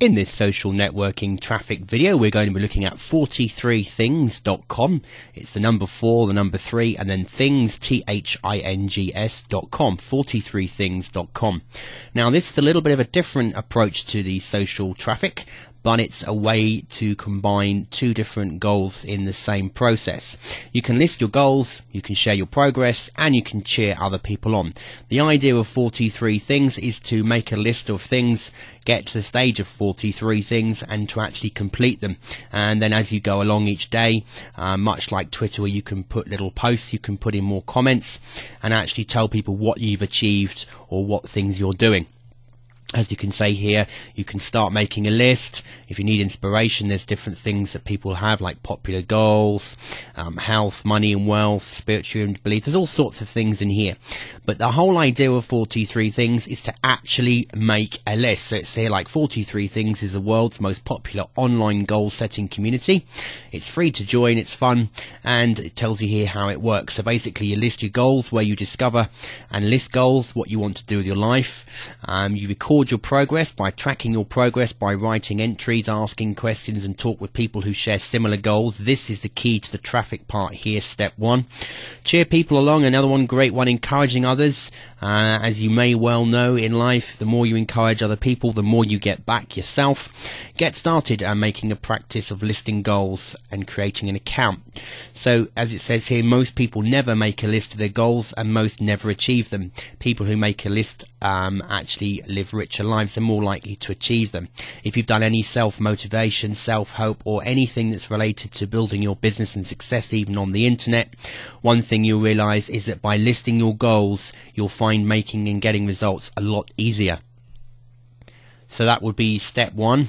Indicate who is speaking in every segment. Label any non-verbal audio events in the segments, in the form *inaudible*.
Speaker 1: In this social networking traffic video, we're going to be looking at 43things.com. It's the number 4, the number 3, and then things, T-H-I-N-G-S dot com, 43things.com. Now, this is a little bit of a different approach to the social traffic but it's a way to combine two different goals in the same process. You can list your goals, you can share your progress, and you can cheer other people on. The idea of 43 things is to make a list of things, get to the stage of 43 things, and to actually complete them. And then as you go along each day, uh, much like Twitter where you can put little posts, you can put in more comments, and actually tell people what you've achieved or what things you're doing as you can say here, you can start making a list. If you need inspiration, there's different things that people have, like popular goals, um, health, money and wealth, spiritual belief. There's all sorts of things in here. But the whole idea of 43 Things is to actually make a list. So it's here like 43 Things is the world's most popular online goal setting community. It's free to join, it's fun, and it tells you here how it works. So basically, you list your goals where you discover and list goals, what you want to do with your life. Um, you record record your progress by tracking your progress by writing entries, asking questions, and talk with people who share similar goals. This is the key to the traffic part here, step one. Cheer people along, another one, great one, encouraging others. Uh, as you may well know in life, the more you encourage other people, the more you get back yourself. Get started at making a practice of listing goals and creating an account. So, as it says here, most people never make a list of their goals and most never achieve them. People who make a list um, actually live richer lives and more likely to achieve them. If you've done any self motivation, self hope, or anything that's related to building your business and success, even on the internet, one thing you'll realize is that by listing your goals, you'll find making and getting results a lot easier. So that would be step one.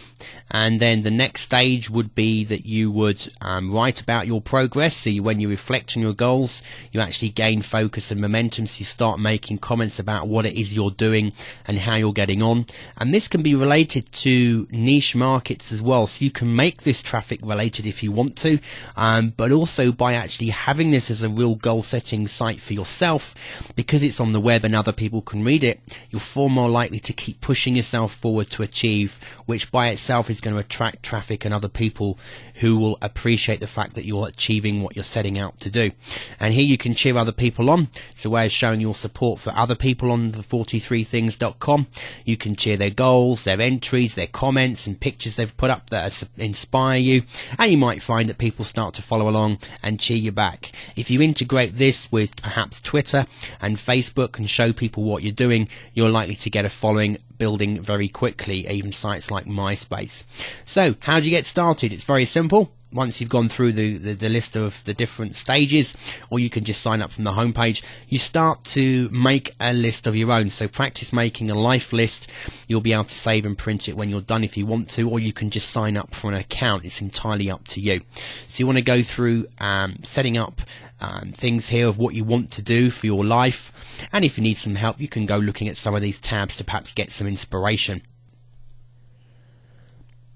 Speaker 1: And then the next stage would be that you would um, write about your progress. So you, when you reflect on your goals, you actually gain focus and momentum. So you start making comments about what it is you're doing and how you're getting on. And this can be related to niche markets as well. So you can make this traffic related if you want to, um, but also by actually having this as a real goal setting site for yourself, because it's on the web and other people can read it, you're far more likely to keep pushing yourself forward to achieve, which by itself is going to attract traffic and other people who will appreciate the fact that you're achieving what you're setting out to do. And here you can cheer other people on. It's a way of showing your support for other people on the 43things.com. You can cheer their goals, their entries, their comments and pictures they've put up that inspire you. And you might find that people start to follow along and cheer you back. If you integrate this with perhaps Twitter and Facebook and show people what you're doing, you're likely to get a following building very quickly, even sites like MySpace. So, how do you get started? It's very simple once you've gone through the, the, the, list of the different stages, or you can just sign up from the homepage, you start to make a list of your own. So practice making a life list. You'll be able to save and print it when you're done if you want to, or you can just sign up for an account. It's entirely up to you. So you want to go through um, setting up um, things here of what you want to do for your life. And if you need some help, you can go looking at some of these tabs to perhaps get some inspiration.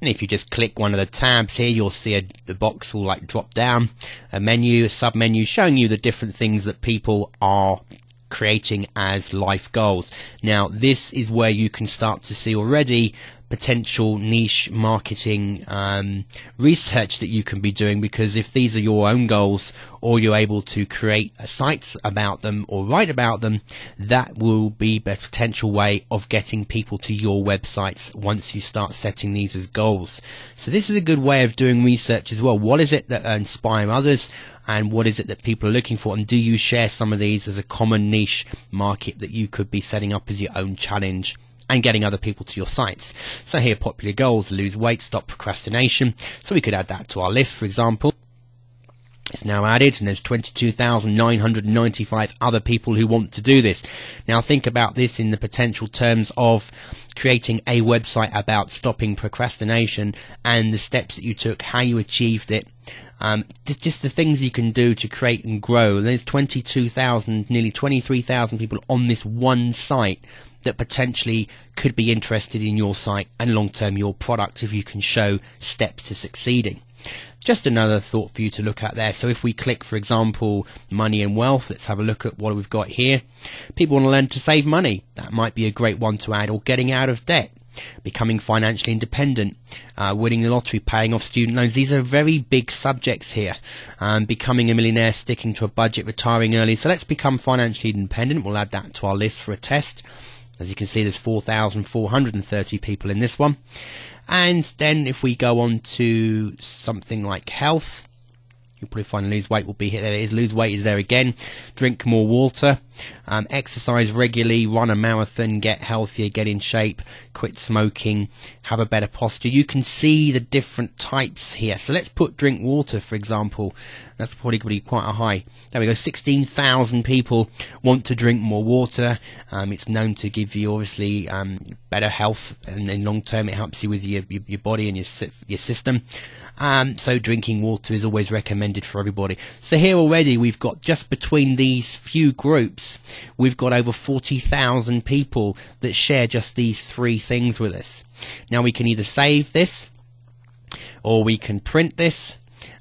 Speaker 1: And if you just click one of the tabs here, you'll see a, the box will like drop down, a menu, a sub menu showing you the different things that people are creating as life goals. Now, this is where you can start to see already potential niche marketing um, research that you can be doing because if these are your own goals or you're able to create sites about them or write about them, that will be a potential way of getting people to your websites once you start setting these as goals. So this is a good way of doing research as well. What is it that inspire others? and what is it that people are looking for and do you share some of these as a common niche market that you could be setting up as your own challenge and getting other people to your sites. So here, popular goals, lose weight, stop procrastination. So we could add that to our list, for example. It's now added and there's 22,995 other people who want to do this. Now think about this in the potential terms of creating a website about stopping procrastination and the steps that you took, how you achieved it, um, just, just the things you can do to create and grow. There's 22,000, nearly 23,000 people on this one site that potentially could be interested in your site and long term your product if you can show steps to succeeding. Just another thought for you to look at there. So if we click, for example, money and wealth, let's have a look at what we've got here. People want to learn to save money. That might be a great one to add or getting out of debt. becoming financially independent, uh, winning the lottery, paying off student loans. These are very big subjects here. Um, becoming a millionaire, sticking to a budget, retiring early. So let's become financially independent. We'll add that to our list for a test. As you can see, there's 4,430 people in this one. And then if we go on to something like health, You'll probably find lose weight will be here. There it is. Lose weight is there again. Drink more water. Um, exercise regularly. Run a marathon. Get healthier. Get in shape. Quit smoking. Have a better posture. You can see the different types here. So let's put drink water, for example. That's probably going to be quite a high. There we go. 16,000 people want to drink more water. Um, it's known to give you obviously um, better health and in long term it helps you with your, your, your body and your, your system. Um, so drinking water is always recommended for everybody. So here already we've got just between these few groups, we've got over 40,000 people that share just these three things with us. Now we can either save this, or we can print this,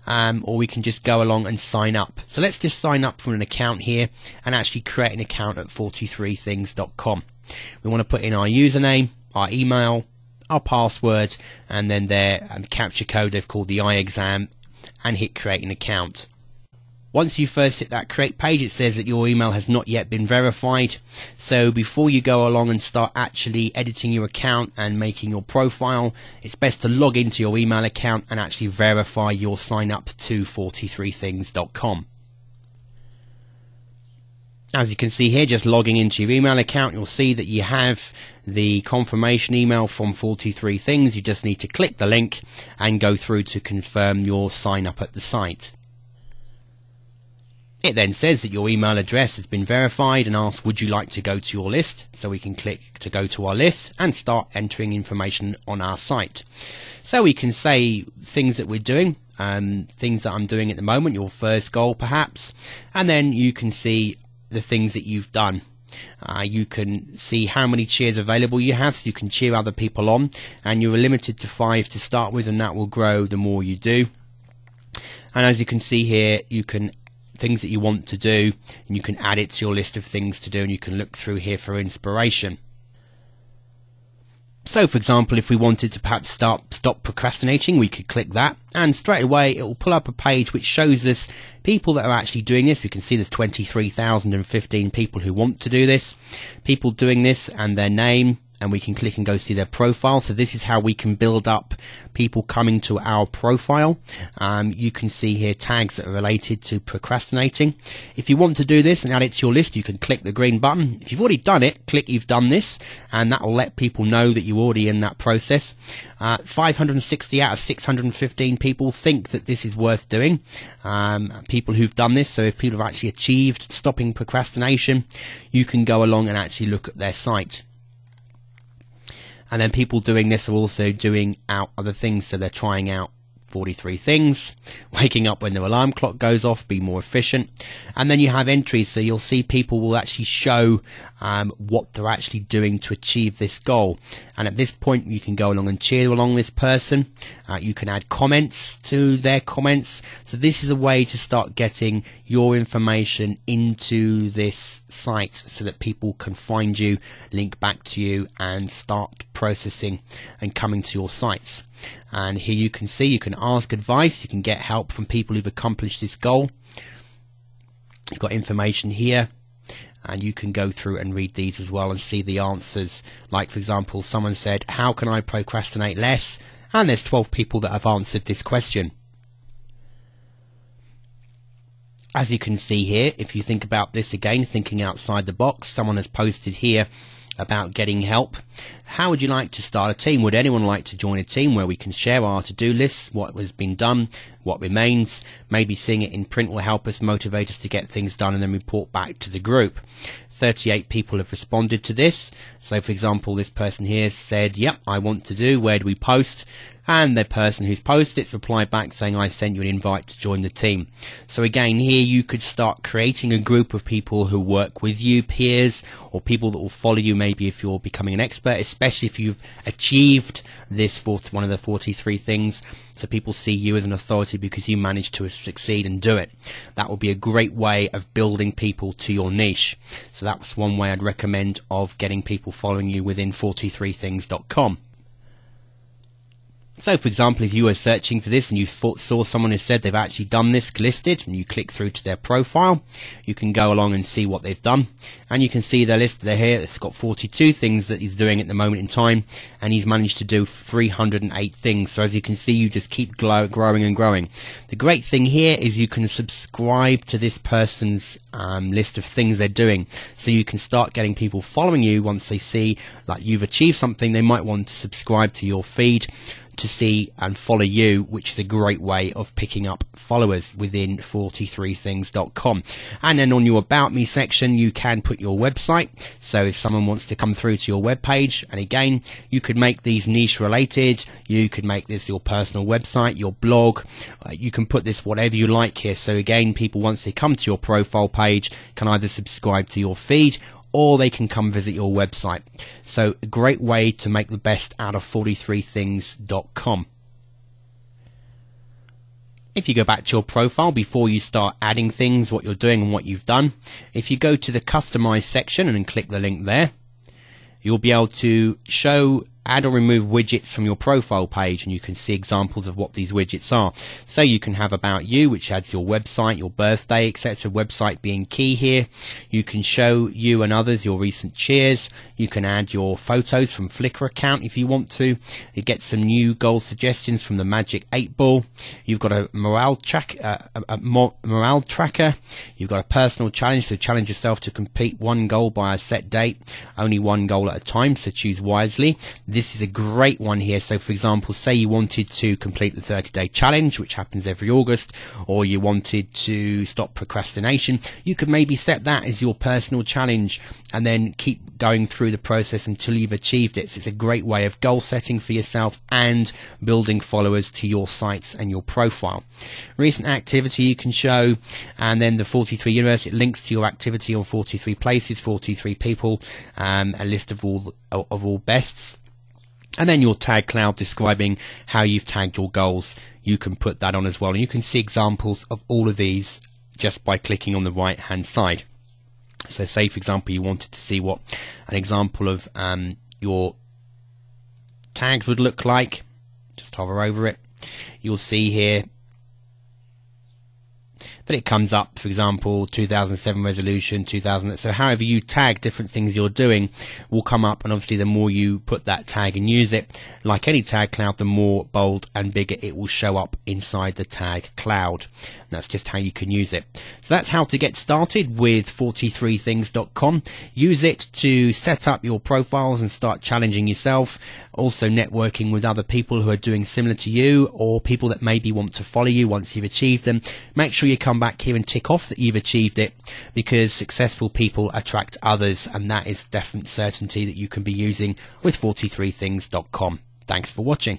Speaker 1: um, or we can just go along and sign up. So let's just sign up for an account here and actually create an account at 43things.com. We want to put in our username, our email, our password, and then their um, CAPTCHA code they've called the iExam, and hit create an account. Once you first hit that create page, it says that your email has not yet been verified. So before you go along and start actually editing your account and making your profile, it's best to log into your email account and actually verify your sign up to 43things.com. As you can see here, just logging into your email account, you'll see that you have the confirmation email from 43 Things. You just need to click the link and go through to confirm your sign up at the site. It then says that your email address has been verified and asks, would you like to go to your list? So we can click to go to our list and start entering information on our site. So we can say things that we're doing, um, things that I'm doing at the moment, your first goal perhaps, and then you can see the things that you've done. Uh, you can see how many cheers available you have, so you can cheer other people on, and you are limited to five to start with, and that will grow the more you do. And as you can see here, you can things that you want to do, and you can add it to your list of things to do, and you can look through here for inspiration. So, for example, if we wanted to perhaps start stop procrastinating, we could click that, and straight away it will pull up a page which shows us people that are actually doing this. We can see there's 23,015 people who want to do this, people doing this, and their name, and we can click and go see their profile. So this is how we can build up people coming to our profile. Um, you can see here tags that are related to procrastinating. If you want to do this and add it to your list, you can click the green button. If you've already done it, click you've done this, and that will let people know that you're already in that process. Uh, 560 out of 615 people think that this is worth doing. Um, people who've done this, so if people have actually achieved stopping procrastination, you can go along and actually look at their site. And then people doing this are also doing out other things, so they're trying out 43 things, *laughs* waking up when their alarm clock goes off, be more efficient. And then you have entries, so you'll see people will actually show um, what they're actually doing to achieve this goal. And at this point, you can go along and cheer along this person. Uh, you can add comments to their comments. So this is a way to start getting your information into this site so that people can find you, link back to you, and start processing and coming to your sites. And here you can see you can ask advice, you can get help from people who've accomplished this goal. You've got information here and you can go through and read these as well and see the answers. Like, for example, someone said, How can I procrastinate less? And there's 12 people that have answered this question. As you can see here, if you think about this again, thinking outside the box, someone has posted here about getting help. How would you like to start a team? Would anyone like to join a team where we can share our to-do lists, what has been done, what remains? Maybe seeing it in print will help us motivate us to get things done and then report back to the group. 38 people have responded to this. So, for example, this person here said, Yep, I want to do. Where do we post? And the person who's posted it's replied back saying I sent you an invite to join the team. So again, here you could start creating a group of people who work with you, peers, or people that will follow you maybe if you're becoming an expert, especially if you've achieved this 40, one of the 43 things. So people see you as an authority because you managed to succeed and do it. That would be a great way of building people to your niche. So that's one way I'd recommend of getting people following you within 43things.com. So, for example, if you were searching for this and you thought, saw someone who said they've actually done this listed, and you click through to their profile, you can go along and see what they've done, and you can see their list there here. It's got 42 things that he's doing at the moment in time, and he's managed to do 308 things. So, as you can see, you just keep glow, growing and growing. The great thing here is you can subscribe to this person's um, list of things they're doing, so you can start getting people following you once they see like you've achieved something. They might want to subscribe to your feed to see and follow you, which is a great way of picking up followers within 43things.com. And then on your About Me section, you can put your website. So if someone wants to come through to your web page, and again, you could make these niche related, you could make this your personal website, your blog, uh, you can put this whatever you like here. So again, people once they come to your profile page can either subscribe to your feed or they can come visit your website. So, a great way to make the best out of 43things.com. If you go back to your profile before you start adding things, what you're doing and what you've done, if you go to the customize section and click the link there, you'll be able to show add or remove widgets from your profile page and you can see examples of what these widgets are. So you can have about you which adds your website, your birthday, etc. Website being key here. You can show you and others your recent cheers. You can add your photos from Flickr account if you want to. You get some new goal suggestions from the Magic 8 Ball. You've got a morale track, uh, a, a morale tracker. You've got a personal challenge to challenge yourself to complete one goal by a set date, only one goal at a time, so choose wisely this is a great one here. So, for example, say you wanted to complete the 30 day challenge, which happens every August, or you wanted to stop procrastination, you could maybe set that as your personal challenge and then keep going through the process until you've achieved it. So, it's a great way of goal setting for yourself and building followers to your sites and your profile. Recent activity you can show, and then the 43 universe, it links to your activity on 43 places, 43 people, um, a list of all of all bests and then your tag cloud describing how you've tagged your goals. You can put that on as well. And you can see examples of all of these just by clicking on the right hand side. So say for example you wanted to see what an example of um, your tags would look like. Just hover over it. You'll see here but it comes up, for example, 2007 resolution, 2000. So however you tag different things you're doing will come up, and obviously the more you put that tag and use it, like any tag cloud, the more bold and bigger it will show up inside the tag cloud. And that's just how you can use it. So that's how to get started with 43things.com. Use it to set up your profiles and start challenging yourself. Also networking with other people who are doing similar to you or people that maybe want to follow you once you've achieved them. Make sure you come back here and tick off that you've achieved it because successful people attract others and that is definite certainty that you can be using with 43things.com. Thanks for watching.